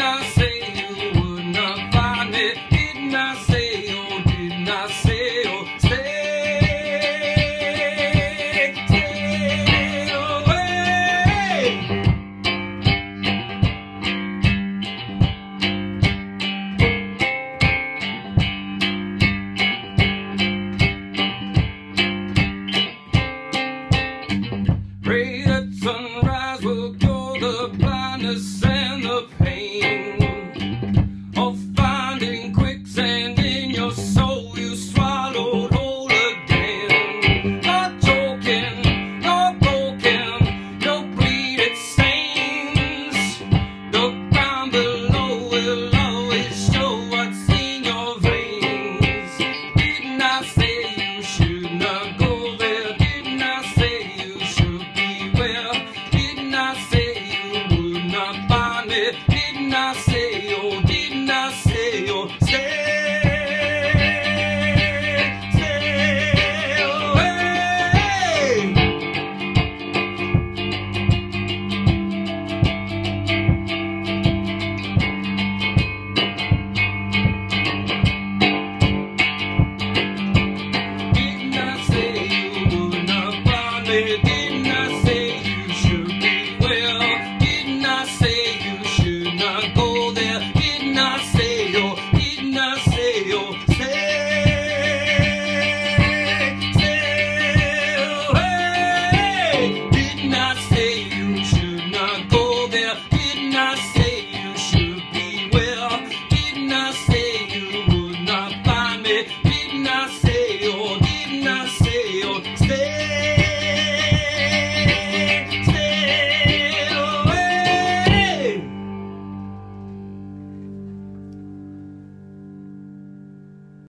Nina. The blindness and the pain I say, not